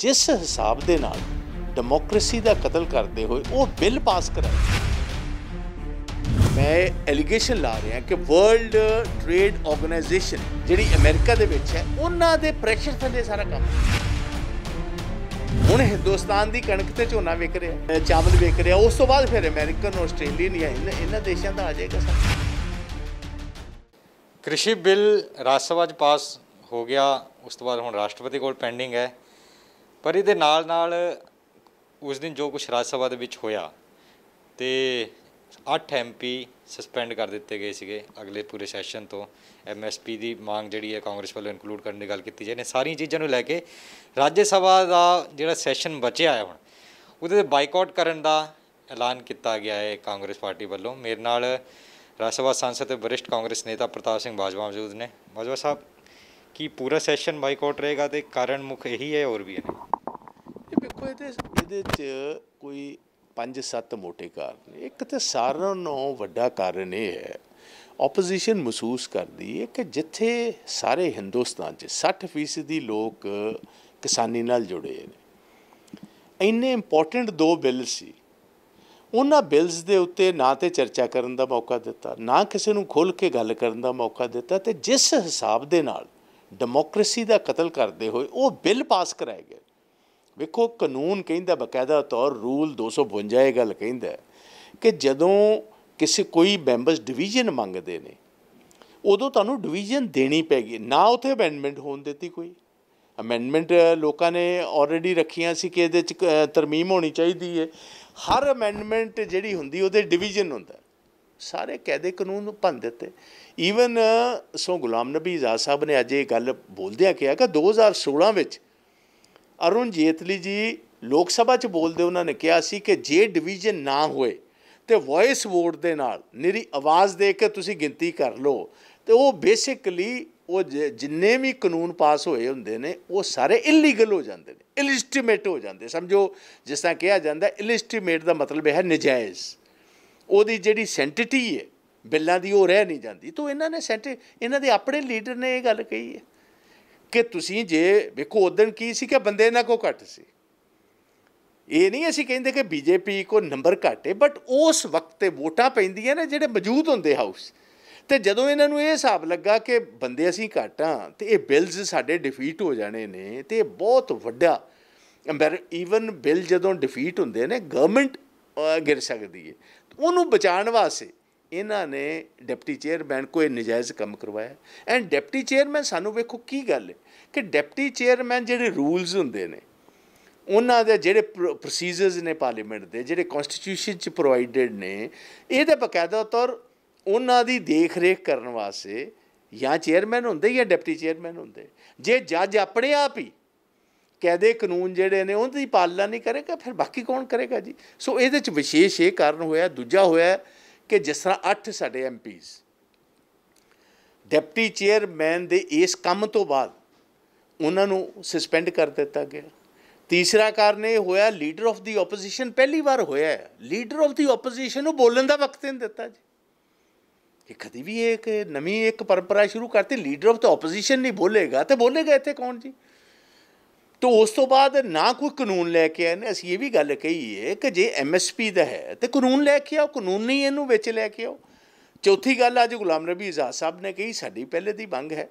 ਜਿਸ ਹਿਸਾਬ ਦੇ ਨਾਲ ਡੈਮੋਕ੍ਰੇਸੀ ਦਾ ਕਤਲ ਕਰਦੇ ਹੋਏ ਉਹ ਬਿੱਲ ਪਾਸ ਕਰਾਇਆ। ਮੈਂ ਐਲੀਗੇਸ਼ਨ ਲਾ ਰਿਹਾ ਕਿ ਵਰਲਡ ਟ੍ਰੇਡ ਆਰਗੇਨਾਈਜੇਸ਼ਨ ਜਿਹੜੀ ਅਮਰੀਕਾ ਦੇ ਵਿੱਚ ਹੈ, ਉਹਨਾਂ ਦੇ ਪ੍ਰੈਸ਼ਰ ਥੱਲੇ ਸਾਰਾ ਕੰਮ। ਹੁਣ ਹਿੰਦੁਸਤਾਨ ਦੀ ਕਣਕ ਤੇ ਝੋਨਾ ਵਿਕ ਰਿਹਾ, ਚਾਵਲ ਵਿਕ ਰਿਹਾ, ਉਸ ਤੋਂ ਬਾਅਦ ਫਿਰ ਅਮਰੀਕਨ ਆਸਟ੍ਰੇਲੀਅਨ ਜਾਂ ਇਹਨਾਂ ਦੇਸ਼ਾਂ ਦਾ ਆ ਜਾਏਗਾ ਸਭ। ਕ੍ਰਿਸ਼ੀ ਬਿੱਲ ਰਾਜ ਸਭਾ 'ਚ ਪਾਸ ਹੋ ਗਿਆ, ਉਸ ਤੋਂ ਬਾਅਦ ਹੁਣ ਰਾਸ਼ਟਰਪਤੀ ਕੋਲ ਪੈਂਡਿੰਗ ਹੈ। ਪਰ ਇਹਦੇ ਨਾਲ ਨਾਲ ਉਸ ਦਿਨ ਜੋ ਕੁਝ ਰਾਜ ਸਭਾ ਦੇ ਵਿੱਚ ਹੋਇਆ ਤੇ 8 ਐਮਪੀ ਸਸਪੈਂਡ ਕਰ ਦਿੱਤੇ ਗਏ ਸੀਗੇ ਅਗਲੇ ਪੂਰੇ ਸੈਸ਼ਨ ਤੋਂ। ਐਮਐਸਪੀ ਦੀ ਮੰਗ ਜਿਹੜੀ ਹੈ ਕਾਂਗਰਸ ਵੱਲੋਂ ਇਨਕਲੂਡ ਕਰਨ ਦੀ ਗੱਲ ਕੀਤੀ ਜਾਏ। ਨੇ ਸਾਰੀਆਂ ਚੀਜ਼ਾਂ ਨੂੰ ਲੈ ਕੇ ਰਾਜ ਸਭਾ ਦਾ ਜਿਹੜਾ ਸੈਸ਼ਨ ਬਚਿਆ ਹੈ ਹੁਣ, ਉਹਦੇ ਤੇ ਬਾਈਕਾਟ ਕਰਨ ਦਾ ਐਲਾਨ ਕੀਤਾ ਗਿਆ ਹੈ ਕਾਂਗਰਸ ਪਾਰਟੀ ਵੱਲੋਂ। ਮੇਰੇ ਨਾਲ ਰਾਜ ਸਭਾ ਸੰਸਦ ਤੇ ਵਰਿਸ਼ਟ ਕਾਂਗਰਸ ਨੇਤਾ ਪ੍ਰਤਾਪ ਸਿੰਘ ਬਾਜਵਾ ਮੌਜੂਦ ਨੇ। ਬਾਜਵਾ ਸਾਹਿਬ ਕਿ ਪੂਰਾ ਸੈਸ਼ਨ ਬਾਈਕਾਟ ਰਹੇਗਾ ਤੇ ਕਾਰਨ ਮੁੱਖ ਇਹੀ ਹੈ ਹੋਰ ਵੀ ਹੈ ਇਹ ਵੇਖੋ, ਇਹਦੇ ਇਹਦੇ ਚ ਕੋਈ ਪੰਜ ਸੱਤ ਮੋਟੇ ਕਾਰਨ ਇੱਕ ਤੇ ਸਾਰਿਆਂ ਨੂੰ ਵੱਡਾ ਕਾਰਨ ਇਹ ਹੈ ਆਪੋਜੀਸ਼ਨ ਮਹਿਸੂਸ ਕਰਦੀ ਹੈ ਕਿ ਜਿੱਥੇ ਸਾਰੇ ਹਿੰਦੁਸਤਾਨ 'ਚ 60% ਦੀ ਲੋਕ ਕਿਸਾਨੀ ਨਾਲ ਜੁੜੇ ਨੇ। ਇੰਨੇ ਇੰਪੋਰਟੈਂਟ ਦੋ ਬਿੱਲ ਸੀ। ਉਹਨਾਂ ਬਿੱਲਸ ਦੇ ਉੱਤੇ ਨਾ ਤੇ ਚਰਚਾ ਕਰਨ ਦਾ ਮੌਕਾ ਦਿੱਤਾ, ਨਾ ਕਿਸੇ ਨੂੰ ਖੁੱਲ੍ਹ ਕੇ ਗੱਲ ਕਰਨ ਦਾ ਮੌਕਾ ਦਿੱਤਾ ਤੇ ਜਿਸ ਹਿਸਾਬ ਦੇ ਨਾਲ ਡੈਮੋਕ੍ਰੇਸੀ ਦਾ ਕਤਲ ਕਰਦੇ ਹੋਏ ਉਹ ਬਿੱਲ ਪਾਸ ਕਰਾਏ ਗਿਆ ਵੇਖੋ, ਕਾਨੂੰਨ ਕਹਿੰਦਾ ਬਕਾਇਦਾ ਤੌਰ ਰੂਲ 252 ਇਹ ਗੱਲ ਕਹਿੰਦਾ ਕਿ ਜਦੋਂ ਕਿਸੇ ਕੋਈ ਮੈਂਬਰਸ ਡਿਵੀਜ਼ਨ ਮੰਗਦੇ ਨੇ, ਉਦੋਂ ਤੁਹਾਨੂੰ ਡਿਵੀਜ਼ਨ ਦੇਣੀ ਪੈਗੀ। ਨਾ ਉਥੇ ਅਮੈਂਡਮੈਂਟ ਹੋਣ ਦਿੱਤੀ ਕੋਈ। ਅਮੈਂਡਮੈਂਟ ਲੋਕਾਂ ਨੇ ਆਲਰੇਡੀ ਰੱਖੀਆਂ ਸੀ ਕਿ ਇਹਦੇ ਚ ਕ- ਤਰਮੀਮ ਹੋਣੀ ਚਾਹੀਦੀ ਹੈ ਹਰ ਅਮੈਂਡਮੈਂਟ ਜਿਹੜੀ ਹੁੰਦੀ, ਉਹਦੇ ਡਿਵੀਜ਼ਨ ਹੁੰਦਾ। ਸਾਰੇ ਕਾਇਦੇ ਕਾਨੂੰਨ ਭੰਨ ਦਿੱਤੇ। ਈਵਨ ਸੋ ਗੁਲਾਮ ਨਬੀ ਆਜ਼ਾਦ ਸਾਹਿਬ ਨੇ ਅੱਜ ਇਹ ਗੱਲ ਬੋਲਦਿਆਂ ਕਿਹਾ ਕਿ 2016 ਵਿੱਚ ਅਰੁਣ ਜੇਤਲੀ ਜੀ ਲੋਕ ਸਭਾ 'ਚ ਬੋਲਦੇ ਉਹਨਾਂ ਨੇ ਕਿਹਾ ਸੀ ਕਿ ਜੇ ਡਿਵੀਜ਼ਨ ਨਾ ਹੋਏ ਤੇ ਵੌਇਸ ਵੋਟ ਦੇ ਨਾਲ ਨਿਰੀ ਆਵਾਜ਼ ਦੇ ਕੇ ਤੁਸੀਂ ਗਿਣਤੀ ਕਰ ਲਓ, ਤੇ ਉਹ ਬੇਸਿਕਲੀ ਉਹ ਜਿੰਨੇ ਵੀ ਕਾਨੂੰਨ ਪਾਸ ਹੋਏ ਹੁੰਦੇ ਨੇ, ਉਹ ਸਾਰੇ ਇਲੀਗਲ ਹੋ ਜਾਂਦੇ ਨੇ ਇਲਿਸਟੀਮੇਟ ਹੋ ਜਾਂਦੇ। ਸਮਝੋ, ਜਿਸ ਤਰ੍ਹਾਂ ਕਿਹਾ ਜਾਂਦਾ ਇਲਿਸਟੀਮੇਟ ਦਾ ਮਤਲਬ ਹੈ ਨਜਾਇਜ਼। ਉਹਦੀ ਜਿਹੜੀ ਸੈਂਟਿਟੀ ਹੈ ਬਿੱਲਾਂ ਦੀ ਉਹ ਰਹਿ ਨਹੀਂ ਜਾਂਦੀ। ਤੋਂ ਇਹਨਾਂ ਨੇ ਸੈਂਟ, ਇਹਨਾਂ ਦੇ ਆਪਣੇ ਲੀਡਰ ਨੇ ਇਹ ਗੱਲ ਕਹੀ ਹੈ ਕਿ ਤੁਸੀਂ ਜੇ, ਵੇਖੋ ਉਦੋਂ ਕੀ ਸੀ ਕਿ ਬੰਦੇ ਇਹਨਾਂ ਕੋ ਘੱਟ ਸੀ। ਇਹ ਨਹੀਂ ਅਸੀਂ ਕਹਿੰਦੇ ਕਿ ਬੀਜੇਪੀ ਕੋ ਨੰਬਰ ਘੱਟ ਹੈ ਬਟ ਉਸ ਵਕਤ ਤੇ ਵੋਟਾਂ ਪੈਂਦੀਆਂ ਨੇ ਜਿਹੜੇ ਮੌਜੂਦ ਹੁੰਦੇ ਹਾਊਸ। ਤੇ ਜਦੋਂ ਇਹਨਾਂ ਨੂੰ ਇਹ ਹਿਸਾਬ ਲੱਗਾ ਕਿ ਬੰਦੇ ਅਸੀਂ ਘੱਟ ਹਾਂ ਤੇ ਇਹ ਬਿੱਲਸ ਸਾਡੇ ਡਿਫੀਟ ਹੋ ਜਾਣੇ ਨੇ, ਤੇ ਇਹ ਬਹੁਤ ਵੱਡਾ ਈਵਨ ਬਿੱਲ ਜਦੋਂ ਡਿਫੀਟ ਹੁੰਦੇ ਨੇ ਗਵਰਨਮੈਂਟ ਗਿਰ ਸਕਦੀ ਹੈ ਉਹਨੂੰ ਬਚਾਉਣ ਵਾਸਤੇ ਇਹਨਾਂ ਨੇ ਡਿਪਟੀ ਚੇਅਰਮੈਨ ਕੋਈ ਨਜਾਇਜ਼ ਕੰਮ ਕਰਵਾਇਆ। ਐਂਡ ਡਿਪਟੀ ਚੇਅਰਮੈਨ ਸਾਨੂੰ ਵੇਖੋ ਕੀ ਗੱਲ ਹੈ ਕਿ ਡਿਪਟੀ ਚੇਅਰਮੈਨ ਜਿਹੜੇ ਰੂਲਸ ਹੁੰਦੇ ਨੇ, ਉਹਨਾਂ ਦੇ ਜਿਹੜੇ ਪ੍ਰੋਸੀਜਰਸ ਨੇ ਪਾਰਲੀਮੈਂਟ ਦੇ, ਜਿਹੜੇ ਕਨਸਟੀਟਿਊਸ਼ਨ ਚ ਪ੍ਰੋਵਾਈਡਡ ਨੇ, ਇਹਦੇ ਬਕਾਇਦਾ ਤੌਰ ਉਹਨਾਂ ਦੀ ਦੇਖ ਰੇਖ ਕਰਨ ਵਾਸਤੇ ਜਾਂ ਚੇਅਰਮੈਨ ਹੁੰਦੇ ਜਾਂ ਡਿਪਟੀ ਚੇਅਰਮੈਨ ਹੁੰਦੇ। ਜੇ ਜੱਜ ਆਪਣੇ ਆਪ ਹੀ ਕਾਇਦੇ ਕਾਨੂੰਨ ਜਿਹੜੇ ਨੇ, ਉਹਨਾਂ ਦੀ ਪਾਲਣਾ ਨਹੀਂ ਕਰੇਗਾ, ਫਿਰ ਬਾਕੀ ਕੌਣ ਕਰੇਗਾ ਜੀ? ਸੋ ਇਹਦੇ ਚ ਵਿਸ਼ੇਸ਼ ਇਹ ਕਾਰਨ ਹੋਇਆ, ਦੂਜਾ ਹੋਇਆ ਕਿ ਜਿਸ ਤਰ੍ਹਾਂ 8 ਸਾਡੇ ਐਮਪੀਸ ਡਿਪਟੀ ਚੇਅਰਮੈਨ ਦੇ ਇਸ ਕੰਮ ਤੋਂ ਬਾਅਦ ਉਹਨਾਂ ਨੂੰ ਸਸਪੈਂਡ ਕਰ ਦਿੱਤਾ ਗਿਆ। ਤੀਸਰਾ ਕਾਰਨ ਇਹ ਹੋਇਆ ਲੀਡਰ ਆਫ ਦੀ ਆਪੋਜੀਸ਼ਨ ਪਹਿਲੀ ਵਾਰ ਹੋਇਆ ਲੀਡਰ ਆਫ ਦੀ ਆਪੋਜੀਸ਼ਨ ਨੂੰ ਬੋਲਣ ਦਾ ਵਕਤ ਨਹੀਂ ਦਿੱਤਾ ਜੀ। ਇਹ ਕਦੀ ਵੀ ਇੱਕ ਨਵੀਂ ਇੱਕ ਪਰੰਪਰਾ ਸ਼ੁਰੂ ਕਰਤੀ ਲੀਡਰ ਆਫ ਦੀ ਆਪੋਜੀਸ਼ਨ ਨਹੀਂ ਬੋਲੇਗਾ, ਤੇ ਬੋਲੇਗਾ ਇੱਥੇ ਕੌਣ ਜੀ? ਤੋ ਉਸ ਤੋਂ ਬਾਅਦ ਨਾ ਕੋਈ ਕਾਨੂੰਨ ਲੈ ਕੇ ਆਏ ਨੇ। ਅਸੀਂ ਇਹ ਵੀ ਗੱਲ ਕਹੀ ਹੈ ਕਿ ਜੇ ਐਮਐਸਪੀ ਦਾ ਹੈ, ਤੇ ਕਾਨੂੰਨ ਲੈ ਕੇ ਆਓ, ਕਾਨੂੰਨ ਨਹੀਂ ਇਹਨੂੰ ਵਿੱਚ ਲੈ ਕੇ ਆਓ। ਚੌਥੀ ਗੱਲ ਅੱਜ ਗੁਲਾਮ ਨਬੀ ਆਜ਼ਾਦ ਸਾਹਿਬ ਨੇ ਕਹੀ, ਸਾਡੀ ਪਹਿਲੇ ਦੀ ਮੰਗ ਹੈ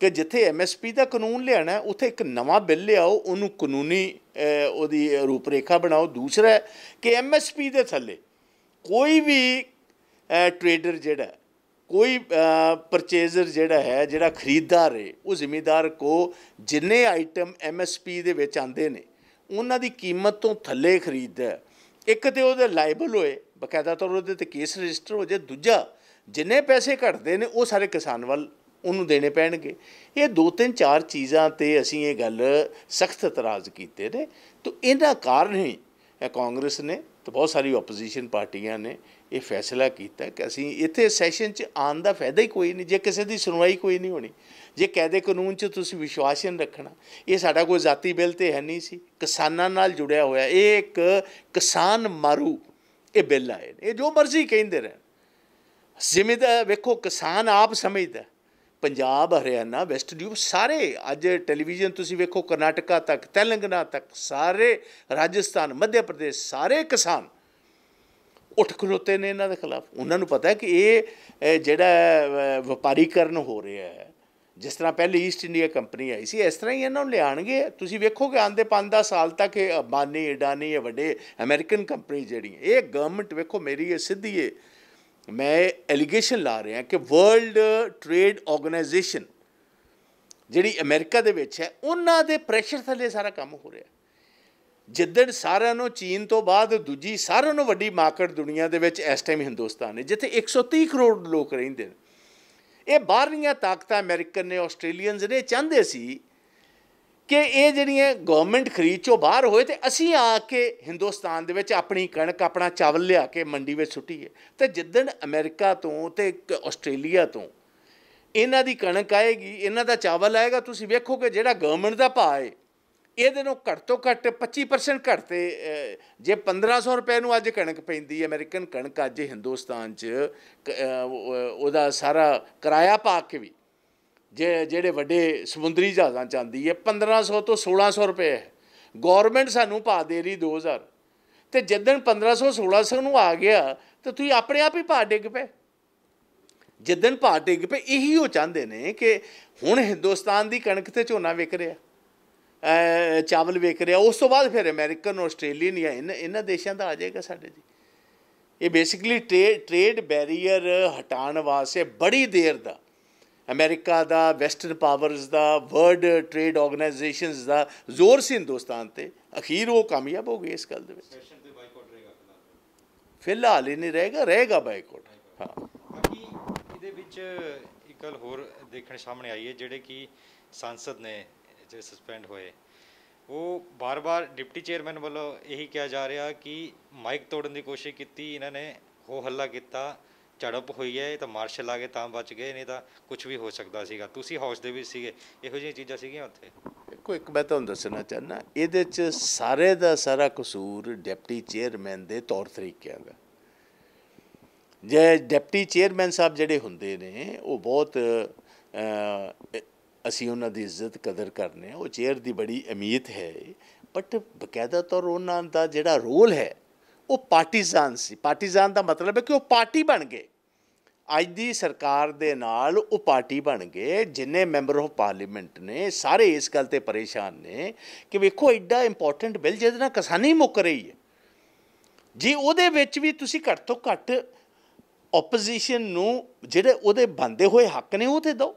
ਕਿ ਜਿੱਥੇ ਐਮਐਸਪੀ ਦਾ ਕਾਨੂੰਨ ਲਿਆਣਾ ਉੱਥੇ ਇੱਕ ਨਵਾਂ ਬਿੱਲ ਲਿਆਓ, ਉਹਨੂੰ ਕਾਨੂੰਨੀ ਉਹਦੀ ਰੂਪਰੇਖਾ ਬਣਾਓ। ਦੂਸਰਾ ਹੈ ਕਿ ਐਮਐਸਪੀ ਦੇ ਥੱਲੇ ਕੋਈ ਵੀ ਟ੍ਰੇਡਰ ਜਿਹੜਾ ਹੈ, ਕੋਈ ਪਰਚੇਜ਼ਰ ਜਿਹੜਾ ਹੈ ਜਿਹੜਾ ਖਰੀਦਦਾਰ ਹੈ ਉਹ ਜ਼ਿਮੀਦਾਰ ਕੋ ਜਿੰਨੇ ਆਈਟਮ ਐਮਐਸਪੀ ਦੇ ਵਿੱਚ ਆਂਦੇ ਨੇ ਉਹਨਾਂ ਦੀ ਕੀਮਤ ਤੋਂ ਥੱਲੇ ਖਰੀਦਦਾ ਇੱਕ ਤੇ ਉਹਦੇ ਲਾਇਬਲ ਹੋਏ ਬਕਾਇਦਾ ਤੌਰ ਉਹਦੇ ਤੇ ਕੇਸ ਰਜਿਸਟਰ ਹੋ ਜਾਏ ਦੂਜਾ ਜਿੰਨੇ ਪੈਸੇ ਘਟਦੇ ਨੇ ਉਹ ਸਾਰੇ ਕਿਸਾਨ ਵੱਲ ਉਹਨੂੰ ਦੇਣੇ ਪੈਣਗੇ। ਇਹ ਦੋ ਤਿੰਨ ਚਾਰ ਚੀਜ਼ਾਂ ਤੇ ਅਸੀਂ ਇਹ ਗੱਲ ਸਖਤ ਇਤਰਾਜ਼ ਕੀਤੇ ਨੇ। ਤਾਂ ਇਹਨਾਂ ਕਾਰਨ ਹੀ ਕਾਂਗਰਸ ਨੇ ਤੇ ਬਹੁਤ ਸਾਰੀ ਆਪੋਜੀਸ਼ਨ ਪਾਰਟੀਆਂ ਨੇ ਇਹ ਫੈਸਲਾ ਕੀਤਾ ਕਿ ਅਸੀਂ ਇੱਥੇ ਸੈਸ਼ਨ 'ਚ ਆਉਣ ਦਾ ਫਾਇਦਾ ਹੀ ਕੋਈ ਨਹੀਂ, ਜੇ ਕਿਸੇ ਦੀ ਸੁਣਵਾਈ ਕੋਈ ਨਹੀਂ ਹੋਣੀ, ਜੇ ਕਾਇਦੇ ਕਾਨੂੰਨ 'ਚ ਤੁਸੀਂ ਵਿਸ਼ਵਾਸ ਹੀ ਨਹੀਂ ਰੱਖਣਾ, ਇਹ ਸਾਡਾ ਕੋਈ ਜ਼ਾਤੀ ਬਿੱਲ ਤੇ ਹੈ ਨਹੀਂ ਸੀ, ਕਿਸਾਨਾਂ ਨਾਲ ਜੁੜਿਆ ਹੋਇਆ, ਇਹ ਇੱਕ ਕਿਸਾਨ ਮਾਰੂ, ਇਹ ਬਿੱਲ ਆਏ ਨੇ, ਇਹ ਜੋ ਮਰਜ਼ੀ ਕਹਿੰਦੇ ਰਹਿਣ। ਜ਼ਿਮੀਦਾਰ ਵੇਖੋ, ਕਿਸਾਨ ਆਪ ਸਮਝਦਾ, ਪੰਜਾਬ, ਹਰਿਆਣਾ ਵੈਸਟ ਡਿਊਬ ਸਾਰੇ ਅੱਜ ਟੈਲੀਵਿਜ਼ਨ ਤੁਸੀਂ ਵੇਖੋ, ਕਰਨਾਟਕਾ ਤੱਕ, ਤੇਲੰਗਾਨਾ ਤੱਕ, ਸਾਰੇ ਰਾਜਸਥਾਨ ਮੱਧ ਪ੍ਰਦੇਸ਼, ਸਾਰੇ ਕਿਸਾਨ ਉੱਠ ਖਲੋਤੇ ਨੇ ਇਹਨਾਂ ਦੇ ਖਿਲਾਫ। ਉਹਨਾਂ ਨੂੰ ਪਤਾ ਹੈ ਕਿ ਇਹ ਜਿਹੜਾ ਵਪਾਰੀਕਰਨ ਹੋ ਰਿਹਾ ਹੈ, ਜਿਸ ਤਰ੍ਹਾਂ ਪਹਿਲੇ ਈਸਟ ਇੰਡੀਆ ਕੰਪਨੀ ਆਈ ਸੀ, ਇਸ ਤਰ੍ਹਾਂ ਹੀ ਇਹਨਾਂ ਨੂੰ ਲਿਆਣਗੇ ਤੁਸੀਂ ਵੇਖੋਗੇ ਆਂਦੇ 5-10 ਸਾਲ ਤੱਕ ਇਹ ਅੰਬਾਨੀ, ਏਡਾਨੀ, ਇਹ ਵੱਡੇ ਅਮਰੀਕਨ ਕੰਪਨੀ ਜਿਹੜੀਆਂ, ਇਹ ਗਵਰਨਮੈਂਟ ਵੇਖੋ ਮੇਰੀ ਇਹ ਸਿੱਧੀ ਹੈ ਮੈਂ ਐਲੀਗੇਸ਼ਨ ਲਾ ਰਿਹਾ ਕਿ ਵਰਲਡ ਟ੍ਰੇਡ ਆਰਗੇਨਾਈਜੇਸ਼ਨ ਜਿਹੜੀ ਅਮਰੀਕਾ ਦੇ ਵਿੱਚ ਹੈ, ਉਹਨਾਂ ਦੇ ਪ੍ਰੈਸ਼ਰ ਥੱਲੇ ਸਾਰਾ ਕੰਮ ਹੋ ਰਿਹਾ। ਜਿੱਦਣ ਸਾਰਿਆਂ ਨੂੰ ਚੀਨ ਤੋਂ ਬਾਅਦ ਦੂਜੀ ਸਾਰਿਆਂ ਨੂੰ ਵੱਡੀ ਮਾਰਕੀਟ ਦੁਨੀਆ ਦੇ ਵਿੱਚ ਇਸ ਟਾਈਮ ਹਿੰਦੁਸਤਾਨ ਹੈ ਜਿੱਥੇ 130 ਕਰੋੜ ਲੋਕ ਰਹਿੰਦੇ ਨੇ। ਇਹ ਬਾਹਰਲੀਆਂ ਤਾਕਤਾਂ ਅਮਰੀਕਨ ਨੇ ਆਸਟ੍ਰੇਲੀਅਨਸ ਨੇ ਚਾਹੁੰਦੇ ਸੀ ਕਿ ਇਹ ਜਿਹੜੀਆਂ ਗਵਰਨਮੈਂਟ ਖਰੀਦ ਚੋਂ ਬਾਹਰ ਹੋਏ ਤੇ ਅਸੀਂ ਆ ਕੇ ਹਿੰਦੁਸਤਾਨ ਦੇ ਵਿੱਚ ਆਪਣੀ ਕਣਕ, ਆਪਣਾ ਚਾਵਲ ਲਿਆ ਕੇ ਮੰਡੀ ਵਿੱਚ ਸੁੱਟੀਏ। ਤੇ ਜਿੱਦਣ ਅਮਰੀਕਾ ਤੋਂ ਤੇ ਇੱਕ ਆਸਟ੍ਰੇਲੀਆ ਤੋਂ ਇਹਨਾਂ ਦੀ ਕਣਕ ਆਏਗੀ, ਇਹਨਾਂ ਦਾ ਚਾਵਲ ਆਏਗਾ, ਤੁਸੀਂ ਵੇਖੋਗੇ ਜਿਹੜਾ ਗਵਰਨਮੈਂਟ ਦਾ ਭਾਅ ਹੈ ਇਹਦੇ ਨੂੰ ਘੱਟ ਤੋਂ ਘੱਟ 25% ਘੱਟ ਤੇ ਅਹ, ਜੇ 1500 ਰੁਪਏ ਨੂੰ ਅੱਜ ਕਣਕ ਪੈਂਦੀ ਹੈ ਅਮਰੀਕਨ ਕਣਕ ਅੱਜ ਹਿੰਦੁਸਤਾਨ 'ਚ ਉਹਦਾ ਸਾਰਾ ਕਿਰਾਇਆ ਪਾ ਕੇ ਵੀ ਜੇ ਜਿਹੜੇ ਵੱਡੇ ਸਮੁੰਦਰੀ ਜਹਾਜ਼ਾਂ 'ਚ ਆਉਂਦੀ ਹੈ 1500 ਤੋਂ 1600 ਰੁਪਏ ਹੈ। ਗਵਰਨਮੈਂਟ ਸਾਨੂੰ ਪਾ ਦੇ ਰਹੀ 2000 ਤੇ ਜਿੱਦਣ 1500 1600 ਨੂੰ ਆ ਗਿਆ ਤੇ ਤੁਸੀਂ ਆਪਣੇ ਆਪ ਹੀ ਭਾਅ ਡਿੱਗ ਪਏ। ਜਿੱਦਣ ਭਾਅ ਡਿੱਗ ਪਏ ਇਹੀ ਉਹ ਚਾਹੁੰਦੇ ਨੇ ਕਿ ਹੁਣ ਹਿੰਦੁਸਤਾਨ ਦੀ ਕਣਕ ਤੇ ਝੋਨਾ ਵਿਕ ਰਿਹਾ। ਚਾਵਲ ਵਿਕ ਰਿਹਾ। ਉਸ ਤੋਂ ਬਾਅਦ ਫਿਰ ਅਮਰੀਕਨ ਆਸਟ੍ਰੇਲੀਅਨ ਜਾਂ ਇਹਨਾਂ ਇਹਨਾਂ ਦੇਸ਼ਾਂ ਦਾ ਆ ਜਾਏਗਾ ਸਾਡੇ ਜੀ। ਇਹ ਬੇਸਿਕਲੀ ਟ੍ਰੇਡ ਬੈਰੀਅਰ ਹਟਾਉਣ ਵਾਸਤੇ ਬੜੀ ਦੇਰ ਦਾ ਅਮਰੀਕਾ ਦਾ ਵੈਸਟਰਨ ਪਾਵਰਸ ਦਾ ਵਰਲਡ ਟ੍ਰੇਡ ਆਰਗੇਨਾਈਜੇਸ਼ਨਸ ਦਾ ਜ਼ੋਰ ਸੀ ਹਿੰਦੁਸਤਾਨ ਤੇ। ਅਖੀਰ ਉਹ ਕਾਮਯਾਬ ਹੋ ਗਏ ਇਸ ਗੱਲ ਦੇ ਵਿੱਚ। ਫਿਲਹਾਲ। ਹੀ ਨਹੀਂ ਰਹੇਗਾ ਰਹੇਗਾ ਬਾਈਕਾਟ ਹਾਂ। ਬਾਕੀ ਇਹਦੇ ਵਿੱਚ ਇੱਕ ਗੱਲ ਹੋਰ ਦੇਖਣ ਸਾਹਮਣੇ ਆਈ ਹੈ ਜਿਹੜੇ ਕਿ ਸੰਸਦ ਨੇ ਜਿਹੜੇ ਸਸਪੈਂਡ ਹੋਏ। ਉਹ ਬਾਰ-ਬਾਰ ਡਿਪਟੀ ਚੇਅਰਮੈਨ ਵੱਲੋਂ ਇਹੀ ਕਿਹਾ ਜਾ ਰਿਹਾ ਕਿ ਮਾਈਕ ਤੋੜਨ ਦੀ ਕੋਸ਼ਿਸ਼ ਕੀਤੀ, ਇਹਨਾਂ ਨੇ ਹੋ ਹੱਲਾ ਕੀਤਾ, ਝੜਪ ਹੋਈ ਹੈ, ਇਹ ਤਾਂ ਮਾਰਸ਼ਲ ਆ ਗਏ ਤਾਂ ਬਚ ਗਏ, ਨਹੀਂ ਤਾਂ ਕੁਝ ਵੀ ਹੋ ਸਕਦਾ ਸੀਗਾ। ਤੁਸੀਂ ਹਾਊਸ ਦੇ ਵਿੱਚ ਸੀਗੇ, ਇਹੋ ਜਿਹੀਆਂ ਚੀਜ਼ਾਂ ਸੀਗੀਆਂ ਉੱਥੇ? ਦੇਖੋ, ਇੱਕ ਮੈਂ ਤੁਹਾਨੂੰ ਦੱਸਣਾ ਚਾਹਨਾ ਇਹਦੇ ਚ ਸਾਰੇ ਦਾ ਸਾਰਾ ਕਸੂਰ ਡਿਪਟੀ ਚੇਅਰਮੈਨ ਦੇ ਤੌਰ ਤਰੀਕਿਆਂ ਦਾ। ਜੇ ਡਿਪਟੀ ਚੇਅਰਮੈਨ ਸਾਹਿਬ ਜਿਹੜੇ ਹੁੰਦੇ ਨੇ, ਉਹ ਬਹੁਤ ਅਸੀਂ ਉਹਨਾਂ ਦੀ ਇੱਜ਼ਤ ਕਦਰ ਕਰਨੇ ਆ, ਉਹ ਚੇਅਰ ਦੀ ਬੜੀ ਅਮੀਅਤ ਹੈ। ਬਟ ਬਕਾਇਦਾ ਤੌਰ ਉਹਨਾਂ ਦਾ ਜਿਹੜਾ ਰੋਲ ਹੈ, ਉਹ ਪਾਰਟੀਜ਼ਾਨ ਸੀ। ਪਾਰਟੀਜ਼ਾਨ ਦਾ ਮਤਲਬ ਹੈ ਕਿ ਉਹ ਪਾਰਟੀ ਬਣ ਗਏ। ਅੱਜ ਦੀ ਸਰਕਾਰ ਦੇ ਨਾਲ ਉਹ ਪਾਰਟੀ ਬਣ ਗਏ, ਜਿੰਨੇ ਮੈਂਬਰ ਆਫ ਪਾਰਲੀਮੈਂਟ ਨੇ, ਸਾਰੇ ਇਸ ਗੱਲ ਤੇ ਪਰੇਸ਼ਾਨ ਨੇ ਕਿ ਵੇਖੋ ਐਡਾ ਇੰਪੋਰਟੈਂਟ ਬਿੱਲ ਜਿਹਦੇ ਨਾਲ ਕਿਸਾਨੀ ਮੁੱਕ ਰਹੀ ਹੈ। ਜੀ ਉਹਦੇ ਵਿੱਚ ਵੀ ਤੁਸੀਂ ਘੱਟ ਤੋਂ ਘੱਟ ਆਪੋਜੀਸ਼ਨ ਨੂੰ ਜਿਹੜੇ ਉਹਦੇ ਬੰਦੇ ਹੋਏ ਹੱਕ ਨੇ, ਉਹ ਤੇ ਦਿਓ।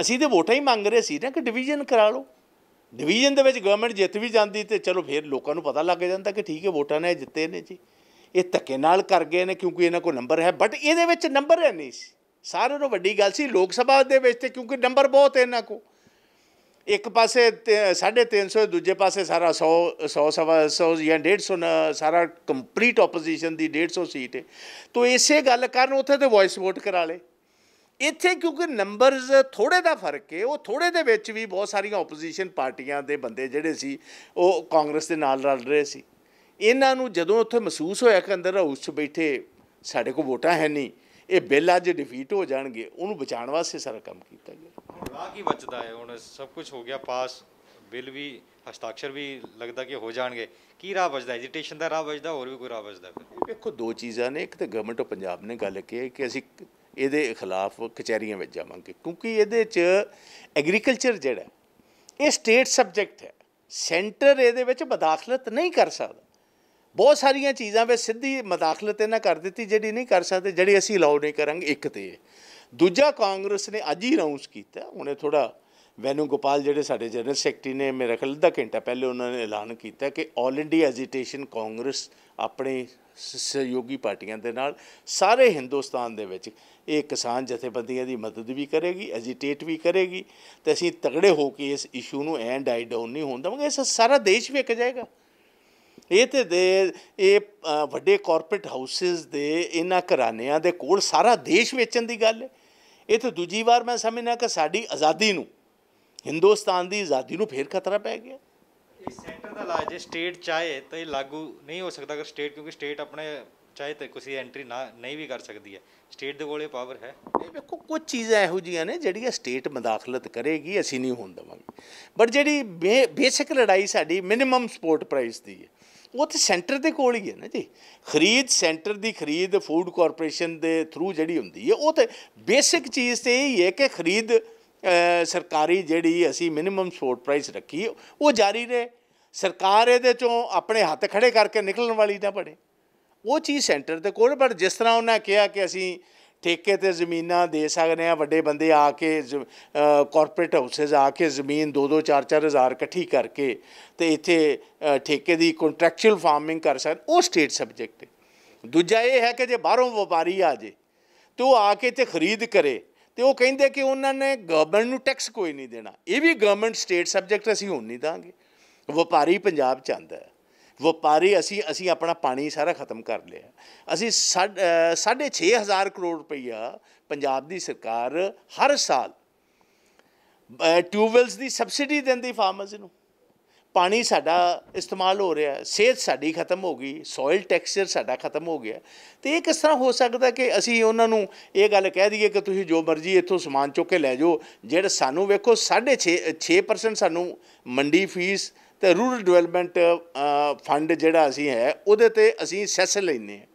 ਅਸੀਂ ਤੇ ਵੋਟਾਂ ਹੀ ਮੰਗ ਰਹੇ ਸੀ ਨਾ ਕਿ ਡਿਵੀਜ਼ਨ ਕਰਾ ਲਓ। ਡਿਵੀਜ਼ਨ ਦੇ ਵਿੱਚ ਗਵਰਨਮੈਂਟ ਜਿੱਤ ਵੀ ਜਾਂਦੀ ਤੇ ਚਲੋ ਫਿਰ ਲੋਕਾਂ ਨੂੰ ਪਤਾ ਲੱਗ ਜਾਂਦਾ ਕਿ ਠੀਕ ਹੈ, ਵੋਟਾਂ ਨੇ ਜਿੱਤੇ ਨੇ ਜੀ। ਇਹ ਧੱਕੇ ਨਾਲ ਕਰ ਗਏ ਨੇ ਕਿਉਂਕਿ ਇਹਨਾਂ ਕੋਲ ਨੰਬਰ ਹੈ ਬਟ ਇਹਦੇ ਵਿੱਚ ਨੰਬਰ ਹੈ ਨਹੀਂ ਸੀ। ਸਾਰਿਆਂ ਨੂੰ ਵੱਡੀ ਗੱਲ ਸੀ ਲੋਕ ਸਭਾ ਦੇ ਵਿੱਚ ਤੇ ਕਿਉਂਕਿ ਨੰਬਰ ਬਹੁਤ ਇਹਨਾਂ ਕੋ ਇੱਕ ਪਾਸੇ ਤੇ 350 ਦੂਜੇ ਪਾਸੇ ਸਾਰਾ 100 100 ਸਵਾ 100 ਜਾਂ 150 ਨ- ਸਾਰਾ ਕੰਪਲੀਟ ਆਪੋਜੀਸ਼ਨ ਦੀ 150 ਸੀਟ ਹੈ। ਤੋ ਇਸੇ ਗੱਲ ਕਾਰਨ ਉੱਥੇ ਤੇ ਵੌਇਸ ਵੋਟ ਕਰਾ ਲੇ ਇੱਥੇ ਕਿਉਂਕਿ ਨੰਬਰਸ ਥੋੜੇ ਦਾ ਫ਼ਰਕ ਹੈ ਉਹ ਥੋੜੇ ਦੇ ਵਿੱਚ ਵੀ ਬਹੁਤ ਸਾਰੀਆਂ ਆਪੋਜੀਸ਼ਨ ਪਾਰਟੀਆਂ ਦੇ ਬੰਦੇ ਜਿਹੜੇ ਸੀ ਉਹ ਕਾਂਗਰਸ ਦੇ ਨਾਲ ਰਲ ਰਹੇ ਸੀ। ਇਹਨਾਂ ਨੂੰ ਜਦੋਂ ਉੱਥੇ ਮਹਿਸੂਸ ਹੋਇਆ ਕਿ ਅੰਦਰ ਹਾਊਸ 'ਚ ਬੈਠੇ ਸਾਡੇ ਕੋਲ ਵੋਟਾਂ ਹੈ ਨਹੀਂ ਇਹ ਬਿੱਲ ਅੱਜ ਡਿਫੀਟ ਹੋ ਜਾਣਗੇ ਉਹਨੂੰ ਬਚਾਉਣ ਵਾਸਤੇ ਸਾਰਾ ਕੰਮ ਕੀਤਾ ਗਿਆ। ਹੁਣ ਰਾਹ ਕੀ ਬਚਦਾ ਹੈ? ਹੁਣ ਸਭ ਕੁਝ ਹੋ ਗਿਆ ਪਾਸ ਬਿੱਲ ਵੀ ਹਸਤਾਖਰ ਵੀ ਲੱਗਦਾ ਕਿ ਹੋ ਜਾਣਗੇ। ਕੀ ਰਾਹ ਬਚਦਾ ਐਜੀਟੇਸ਼ਨ ਦਾ ਰਾਹ ਬਚਦਾ ਹੋਰ ਵੀ ਕੋਈ ਰਾਹ ਬਚਦਾ ਫਿਰ? ਵੇਖੋ ਦੋ ਚੀਜ਼ਾਂ ਨੇ ਇੱਕ ਤਾਂ ਗਵਰਨਮੈਂਟ ਆਫ ਪੰਜਾਬ ਨੇ ਗੱਲ ਕੀ ਹੈ ਕਿ ਅਸੀਂ ਇਹਦੇ ਖਿਲਾਫ ਕਚਹਿਰੀਆਂ ਵਿੱਚ ਜਾਵਾਂਗੇ, ਕਿਉਂਕਿ ਇਹਦੇ 'ਚ ਐਗਰੀਕਲਚਰ ਜਿਹੜਾ ਇਹ ਸਟੇਟ ਸਬਜੈਕਟ ਹੈ। ਸੈਂਟਰ ਇਹਦੇ ਵਿੱਚ ਮਦਾਖਲਤ ਨਹੀਂ ਕਰ ਸਕਦਾ। ਬਹੁਤ ਸਾਰੀਆਂ ਚੀਜ਼ਾਂ ਵਿੱਚ ਸਿੱਧੀ ਮਦਾਖਲਤ ਇਹਨਾਂ ਕਰ ਦਿੱਤੀ, ਜਿਹੜੀ ਨਹੀਂ ਕਰ ਸਕਦੇ, ਜਿਹੜੀ ਅਸੀਂ ਅਲਾਉ ਨਹੀਂ ਕਰਾਂਗੇ, ਇੱਕ ਤੇ ਇਹ। ਦੂਜਾ, ਕਾਂਗਰਸ ਨੇ ਅੱਜ ਹੀ ਅਨਾਉਂਸ ਕੀਤਾ, ਹੁਣੇ ਥੋੜਾ ਵੈਨੂ ਗੋਪਾਲ ਜਿਹੜੇ ਸਾਡੇ ਜਨਰਲ ਸੈਕਟਰੀ ਨੇ, ਮੇਰੇ ਖਿਆਲ ਅੱਧਾ ਘੰਟਾ ਪਹਿਲੇ ਉਹਨਾਂ ਨੇ ਐਲਾਨ ਕੀਤਾ ਕਿ ਆਲ ਇੰਡੀਆ ਐਜੀਟੇਸ਼ਨ ਕਾਂਗਰਸ ਆਪਣੇ ਸ- ਸਹਿਯੋਗੀ ਪਾਰਟੀਆਂ ਦੇ ਨਾਲ, ਸਾਰੇ ਹਿੰਦੁਸਤਾਨ ਦੇ ਵਿੱਚ। ਇਹ ਕਿਸਾਨ ਜਥੇਬੰਦੀਆਂ ਦੀ ਮਦਦ ਵੀ ਕਰੇਗੀ ਐਜੀਟੇਟ ਵੀ ਕਰੇਗੀ, ਤੇ ਅਸੀਂ ਤਗੜੇ ਹੋ ਕੇ ਇਸ ਇਸ਼ੂ ਨੂੰ ਐਂ ਡਾਈ ਡਾਊਨ ਨਹੀਂ ਹੋਣ ਦੇਵਾਂਗੇ, ਇਸ ਸਾਰਾ ਦੇਸ਼ ਵੇਖ ਜਾਏਗਾ। ਇਹ ਤੇ ਦੇ, ਇਹ ਵੱਡੇ ਕਾਰਪੋਰੇਟ ਹਾਊਸਸ ਦੇ, ਇਹਨਾਂ ਘਰਾਨਿਆਂ ਦੇ ਕੋਲ ਸਾਰਾ ਦੇਸ਼ ਵੇਚਣ ਦੀ ਗੱਲ ਹੈ। ਇਹ ਤਾਂ ਦੂਜੀ ਵਾਰ ਮੈਂ ਸਮਝਣਾ ਕਿ ਸਾਡੀ ਆਜ਼ਾਦੀ ਨੂੰ, ਹਿੰਦੁਸਤਾਨ ਦੀ ਆਜ਼ਾਦੀ ਨੂੰ ਫੇਰ ਖਤਰਾ ਪੈ ਗਿਆ। ਇਹ ਸੈਂਟਰ ਦਾ ਇਲਾਜ ਜੇ ਸਟੇਟ ਚਾਹੇ ਤਾਂ ਇਹ ਲਾਗੂ ਨਹੀਂ ਹੋ ਸਕਦਾ ਅਗਰ ਸਟੇਟ ਕਿਉਂਕਿ ਸਟੇਟ ਆਪਣੇ ਚਾਹੇ ਤੇ ਕਿਸੇ ਐਂਟਰੀ ਨਾ, ਨਹੀਂ ਵੀ ਕਰ ਸਕਦੀ ਹੈ। ਸਟੇਟ ਦੇ ਕੋਲ ਪਾਵਰ ਹੈ। ਇਹ ਵੇਖੋ, ਕੁਝ ਚੀਜ਼ਾਂ ਇਹੋ ਜੀਆਂ ਨੇ ਜਿਹੜੀਆਂ ਸਟੇਟ ਮਦਾਖਲਤ ਕਰੇਗੀ, ਅਸੀਂ ਨਹੀਂ ਹੋਣ ਦੇਵਾਂਗੇ। ਬਟ ਜਿਹੜੀ ਬੇਸਿਕ ਲੜਾਈ ਸਾਡੀ ਮਿਨੀਮਮ ਸਪੋਰਟ ਪ੍ਰਾਈਸ ਦੀ ਹੈ, ਉਹ ਤੇ ਸੈਂਟਰ ਦੇ ਕੋਲ ਹੀ ਹੈ ਨਾ ਜੀ। ਖਰੀਦ ਸੈਂਟਰ ਦੀ ਖਰੀਦ ਫੂਡ ਕਾਰਪੋਰੇਸ਼ਨ ਦੇ ਥਰੂ ਜਿਹੜੀ ਹੁੰਦੀ ਹੈ, ਉਹ ਤੇ ਬੇਸਿਕ ਚੀਜ਼ ਤੇ ਇਹ ਹੈ ਕਿ ਖਰੀਦ ਸਰਕਾਰੀ ਜਿਹੜੀ ਅਸੀਂ ਮਿਨੀਮਮ ਸਪੋਰਟ ਪ੍ਰਾਈਸ ਰੱਖੀ, ਉਹ ਜਾਰੀ ਰਹੇ। ਸਰਕਾਰ ਇਹਦੇ ਚੋਂ ਆਪਣੇ ਹੱਥ ਖੜੇ ਕਰਕੇ ਨਿਕਲਣ ਵਾਲੀ ਨਾ ਬਣੇ। ਉਹ ਚੀਜ਼ ਸੈਂਟਰ ਦੇ ਕੋਲ ਬਟ ਜਿਸ ਤਰ੍ਹਾਂ ਉਹਨਾਂ ਕਿਹਾ ਕਿ ਅਸੀਂ ਠੇਕੇ ਤੇ ਜ਼ਮੀਨਾਂ ਦੇ ਸਕਦੇ ਆ ਵੱਡੇ ਬੰਦੇ ਆ ਕੇ ਕਾਰਪੋਰੇਟ ਹਾਊਸਸ ਆ ਕੇ ਜ਼ਮੀਨ 2-2 4-4 ਹਜ਼ਾਰ ਇਕੱਠੀ ਕਰਕੇ ਤੇ ਇੱਥੇ ਠੇਕੇ ਦੀ ਕੰਟਰੈਕਚੁਅਲ ਫਾਰਮਿੰਗ ਕਰ ਸਕਣ, ਉਹ ਸਟੇਟ ਸਬਜੈਕਟ ਹੈ। ਦੂਜਾ ਇਹ ਹੈ ਕਿ ਜੇ ਬਾਹਰੋਂ ਵਪਾਰੀ ਆ ਜੇ ਤੇ ਉਹ ਆ ਕੇ ਤੇ ਖਰੀਦ ਕਰੇ ਤੇ ਉਹ ਕਹਿੰਦੇ ਕਿ ਉਹਨਾਂ ਨੇ ਗਵਰਨਮੈਂਟ ਨੂੰ ਟੈਕਸ ਕੋਈ ਨਹੀਂ ਦੇਣਾ। ਇਹ ਵੀ ਗਵਰਨਮੈਂਟ ਸਟੇਟ ਸਬਜੈਕਟ ਅਸੀਂ ਹੁਣ ਨਹੀਂ ਦਾਂਗੇ। ਵਪਾਰੀ ਪੰਜਾਬ ਚ ਆਂਦਾ ਹੈ। ਵਪਾਰੀ ਅਸੀਂ ਅਸੀਂ ਆਪਣਾ ਪਾਣੀ ਸਾਰਾ ਖਤਮ ਕਰ ਲਿਆ। ਅਸੀਂ ਸਾਢ- ਅ, ਸਾਢੇ ਛੇ ਹਜ਼ਾਰ ਕਰੋੜ ਰੁਪਈਆ ਪੰਜਾਬ ਦੀ ਸਰਕਾਰ ਹਰ ਸਾਲ ਟਿਊਬਵੈਲਸ ਦੀ ਸਬਸਿਡੀ ਦਿੰਦੀ ਫਾਰਮਰਸ ਨੂੰ। ਪਾਣੀ ਸਾਡਾ ਇਸਤੇਮਾਲ ਹੋ ਰਿਹਾ ਸਿਹਤ ਸਾਡੀ ਖਤਮ ਹੋ ਗਈ ਸੋਇਲ ਟੈਕਸਚਰ ਸਾਡਾ ਖਤਮ ਹੋ ਗਿਆ। ਤੇ ਇਹ ਕਿਸ ਤਰ੍ਹਾਂ ਹੋ ਸਕਦਾ ਕਿ ਅਸੀਂ ਉਹਨਾਂ ਨੂੰ ਇਹ ਗੱਲ ਕਹਿ ਦਈਏ ਕਿ ਤੁਸੀਂ ਜੋ ਮਰਜ਼ੀ ਇੱਥੋਂ ਸਮਾਨ ਚੁੱਕ ਕੇ ਲੈ ਜਾਓ ਜਿਹੜਾ ਸਾਨੂੰ ਵੇਖੋ 6.5 6% ਸਾਨੂੰ ਮੰਡੀ ਫੀਸ ਤੇ ਰੂਰਲ ਡਿਵੈਲਪਮੈਂਟ ਫੰਡ ਜਿਹੜਾ ਅਸੀਂ ਹੈ, ਉਹਦੇ ਤੇ ਅਸੀਂ ਸੈਸ ਲੈਂਦੇ ਹਾਂ।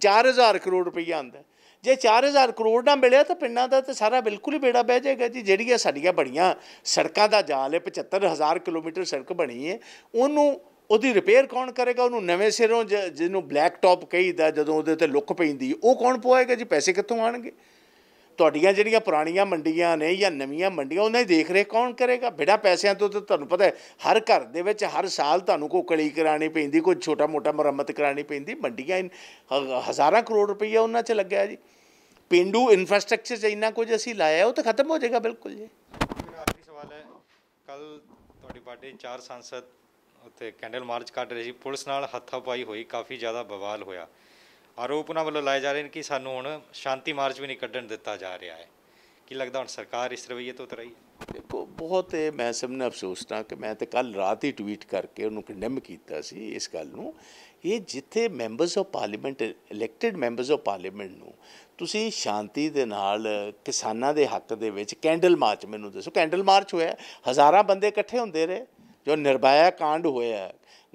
4000 ਕਰੋੜ ਰੁਪਈਆ ਆਉਂਦਾ ਹੈ। ਜੇ 4000 ਕਰੋੜ ਨਾ ਮਿਲਿਆ ਤਾਂ ਪਿੰਡਾਂ ਦਾ ਤਾਂ ਸਾਰਾ ਬਿਲਕੁਲ ਹੀ ਬੇੜਾ ਬਹਿ ਜਾਏਗਾ ਜੀ। ਜਿਹੜੀਆਂ ਸਾਡੀਆਂ ਬੜੀਆਂ ਸੜਕਾਂ ਦਾ ਜਾਲ ਹੈ 75000 ਕਿਲੋਮੀਟਰ ਸੜਕ ਬਣੀ ਹੈ, ਉਹਨੂੰ, ਉਹਦੀ ਰਿਪੇਅਰ ਕੌਣ ਕਰੇਗਾ? ਉਹਨੂੰ ਨਵੇਂ ਸਿਰੋਂ ਜ- ਜਿਹਨੂੰ ਬਲੈਕ ਟੌਪ ਕਹੀਦਾ, ਜਦੋਂ ਉਹਦੇ ਤੇ ਲੁੱਕ ਪੈਂਦੀ, ਉਹ ਕੌਣ ਪਵਾਏਗਾ ਜੀ? ਪੈਸੇ ਕਿੱਥੋਂ ਆਣਗੇ ਤੁਹਾਡੀਆਂ ਜਿਹੜੀਆਂ ਪੁਰਾਣੀਆਂ ਮੰਡੀਆਂ ਨੇ ਜਾਂ ਨਵੀਆਂ ਮੰਡੀਆਂ, ਉਹਨਾਂ ਦੀ ਦੇਖ ਰੇਖ ਕੌਣ ਕਰੇਗਾ? ਬਿਨਾਂ ਪੈਸਿਆਂ ਤੋਂ ਤਾਂ ਤੁਹਾਨੂੰ ਪਤਾ ਹੈ, ਹਰ ਘਰ ਦੇ ਵਿੱਚ ਹਰ ਸਾਲ ਤੁਹਾਨੂੰ ਕੋਈ ਕਲੀ ਕਰਾਣੀ ਪੈਂਦੀ, ਕੋਈ ਛੋਟਾ ਮੋਟਾ ਮੁਰੰਮਤ ਕਰਾਣੀ ਪੈਂਦੀ, ਮੰਡੀਆਂ ਇਨ- ਹ- ਹਜ਼ਾਰਾਂ ਕਰੋੜ ਰੁਪਈਆ ਉਹਨਾਂ 'ਚ ਲੱਗਿਆ ਜੀ। ਪਿੰਡੂ ਇਨਫਰਾਸਟ੍ਰਕਚਰ 'ਚ ਇੰਨਾ ਕੁਝ ਅਸੀਂ ਲਾਇਆ, ਉਹ ਤਾਂ ਖਤਮ ਹੋ ਜਾਏਗਾ ਬਿਲਕੁਲ ਜੀ। ਮੇਰਾ ਆਖਰੀ ਸਵਾਲ ਹੈ, ਕੱਲ ਤੁਹਾਡੀ ਪਾਰਟੀ ਚਾਰ ਸੰਸਦ ਉੱਥੇ ਕੈਂਡਲ ਮਾਰਚ ਕੱਢ ਰਹੇ ਸੀ, ਪੁਲਿਸ ਨਾਲ ਹੱਥਾਪਾਈ ਹੋਈ ਕਾਫੀ ਜ਼ਿਆਦਾ ਬਵਾਲ ਹੋਇਆ। ਆਰੋਪ ਉਹਨਾਂ ਵੱਲੋਂ ਲਾਏ ਜਾ ਰਹੇ ਨੇ ਕਿ ਸਾਨੂੰ ਹੁਣ ਸ਼ਾਂਤੀ ਮਾਰਚ ਵੀ ਨਹੀਂ ਕੱਢਣ ਦਿੱਤਾ ਜਾ ਰਿਹਾ ਹੈ। ਕੀ ਲੱਗਦਾ ਹੁਣ ਸਰਕਾਰ ਇਸ ਰਵੱਈਏ ਤੋਂ ਉਤਰ ਆਈ ਹੈ? ਦੇਖੋ, ਬਹੁਤ ਇਹ ਮੈਂ ਸਭ ਨੂੰ ਅਫਸੋਸ ਨਾ ਕਿ ਮੈਂ ਤੇ ਕੱਲ ਰਾਤ ਹੀ ਟਵੀਟ ਕਰਕੇ ਉਹਨੂੰ ਕੰਡੈਮ ਕੀਤਾ ਸੀ ਇਸ ਗੱਲ ਨੂੰ। ਇਹ ਜਿੱਥੇ members of parliament elected members of parliament ਨੂੰ ਤੁਸੀਂ ਸ਼ਾਂਤੀ ਦੇ ਨਾਲ ਕਿਸਾਨਾਂ ਦੇ ਹੱਕ ਦੇ ਵਿੱਚ ਕੈਂਡਲ ਮਾਰਚ ਮੈਨੂੰ ਦੱਸੋ ਕੈਂਡਲ ਮਾਰਚ ਹੋਇਆ, ਹਜ਼ਾਰਾਂ ਬੰਦੇ ਇਕੱਠੇ ਹੁੰਦੇ ਰਹੇ, ਜੋ ਨਿਰਭਇਆ ਕਾਂਡ ਹੋਇਆ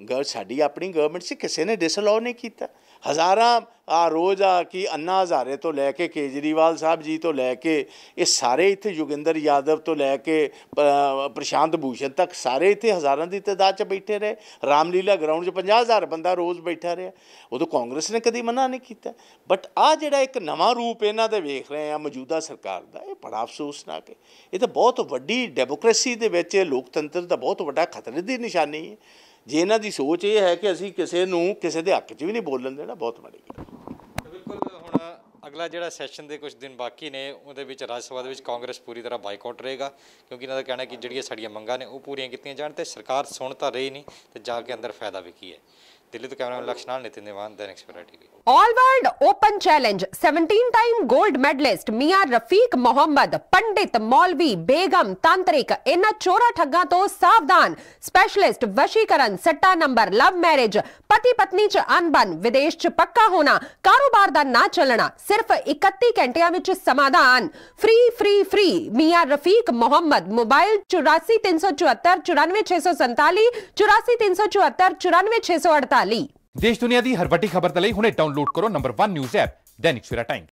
ਗ ਸਾਡੀ ਆਪਣੀ ਗਵਰਨਮੈਂਟ ਸੀ ਕਿਸੇ ਨੇ ਡਿਸਅਲਾਉ ਨਹੀਂ ਕੀਤਾ। ਹਜ਼ਾਰਾਂ ਆ ਰੋਜ਼ ਆ ਕਿ ਅੰਨਾ ਹਜ਼ਾਰੇ ਤੋਂ ਲੈ ਕੇ ਕੇਜਰੀਵਾਲ ਸਾਹਿਬ ਜੀ ਤੋਂ ਲੈ ਕੇ ਇਹ ਸਾਰੇ ਇੱਥੇ ਯੋਗਿੰਦਰ ਯਾਦਵ ਤੋਂ ਲੈ ਕੇ ਪ੍ਰਸ਼ਾਂਤ ਭੂਸ਼ਣ ਤੱਕ ਸਾਰੇ ਇੱਥੇ ਹਜ਼ਾਰਾਂ ਦੀ ਤਾਦਾਦ 'ਚ ਬੈਠੇ ਰਹੇ। ਰਾਮਲੀਲਾ ਗਰਾਊਂਡ 'ਚ 50000 ਬੰਦਾ ਰੋਜ਼ ਬੈਠਾ ਰਿਹਾ। ਉਦੋਂ ਕਾਂਗਰਸ ਨੇ ਕਦੀ ਮਨਾ ਨਹੀਂ ਕੀਤਾ। ਬਟ ਆ ਜਿਹੜਾ ਇੱਕ ਨਵਾਂ ਰੂਪ ਇਹਨਾਂ ਦੇ ਵੇਖ ਰਹੇ ਆ ਮੌਜੂਦਾ ਸਰਕਾਰ ਦਾ, ਇਹ ਬੜਾ ਅਫਸੋਸਨਾਕ ਹੈ। ਇਹ ਤਾਂ ਬਹੁਤ ਵੱਡੀ ਡੈਮੋਕ੍ਰੇਸੀ ਦੇ ਵਿੱਚ ਲੋਕਤੰਤਰ ਦਾ ਬਹੁਤ ਵੱਡਾ ਖਤਰੇ ਦੀ ਨਿਸ਼ਾਨੀ ਹੈ। ਜੇ ਇਹਨਾਂ ਦੀ ਸੋਚ ਇਹ ਹੈ ਕਿ ਅਸੀਂ ਕਿਸੇ ਨੂੰ ਕਿਸੇ ਦੇ ਹੱਕ 'ਚ ਵੀ ਨਹੀਂ ਬੋਲਣ ਦੇਣਾ, ਬਹੁਤ ਮਾੜੀ ਗੱਲ ਬਿਲਕੁਲ, ਹੁਣ ਅਗਲਾ ਜਿਹੜਾ ਸੈਸ਼ਨ ਦੇ ਕੁਝ ਦਿਨ ਬਾਕੀ ਨੇ, ਉਹਦੇ ਵਿੱਚ ਰਾਜ ਸਭਾ ਦੇ ਵਿੱਚ ਕਾਂਗਰਸ ਪੂਰੀ ਤਰ੍ਹਾਂ ਬਾਈਕਾਟ ਰਹੇਗਾ, ਕਿਉਂਕਿ ਇਹਨਾਂ ਦਾ ਕਹਿਣਾ ਕਿ ਜਿਹੜੀਆਂ ਸਾਡੀਆਂ ਮੰਗਾਂ ਨੇ ਉਹ ਪੂਰੀਆਂ ਕੀਤੀਆਂ ਜਾਣ ਤੇ ਸਰਕਾਰ ਸੁਣ ਤਾਂ ਰਹੀ ਨਹੀਂ ਤੇ ਜਾ ਕੇ ਅੰਦਰ ਫਾਇਦਾ ਵੀ ਕੀ ਹੈ। ਦਿੱਲੀ ਤੋਂ ਕੈਮਰਾਮੈਨ ਲਕਸ਼ ਨਾਲ Nitin Dewan Dainik Savera TV All World Open Challenge 17 time gold medalist Mia Rafiq Mohammed ਪੰਡਿਤ ਮੌਲਵੀ ਬੇਗਮ ਤਾਂਤਰਿਕ ਇਹਨਾਂ ਚੋਰਾ ਠੱਗਾਂ ਤੋਂ ਸਾਵਧਾਨ ਸਪੈਸ਼ਲਿਸਟ ਵਸ਼ੀਕਰਨ ਸੱਟਾ ਨੰਬਰ ਲਵ ਮੈਰਿਜ ਪਤੀ ਪਤਨੀ ਚ ਅਨਬਨ ਵਿਦੇਸ਼ ਚ ਪੱਕਾ ਹੋਣਾ ਕਾਰੋਬਾਰ ਦਾ ਨਾ ਚੱਲਣਾ ਸਿਰਫ 31 ਘੰਟਿਆਂ ਵਿੱਚ ਸਮਾਧਾਨ free free free Mian Rafiq Mohammed mobile 843774 94647 84374 94648 ਦੇਸ਼ ਦੁਨੀਆ ਦੀ ਹਰ ਵੱਡੀ ਖਬਰ ਦੇ ਲਈ ਹੁਣੇ ਡਾਊਨਲੋਡ ਕਰੋ number 1 news app Dainik Savera time.